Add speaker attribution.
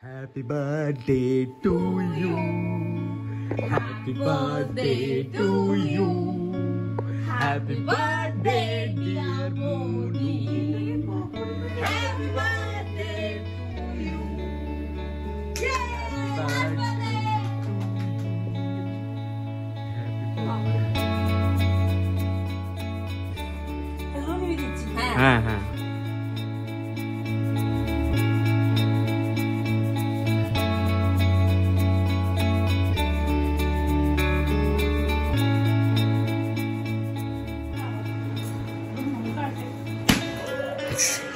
Speaker 1: Happy birthday to you. Happy birthday to you. Happy birthday, dear Modi. Happy birthday to you. Yay! Happy birthday. Happy birthday. হ্যাঁ হ্যাঁ much.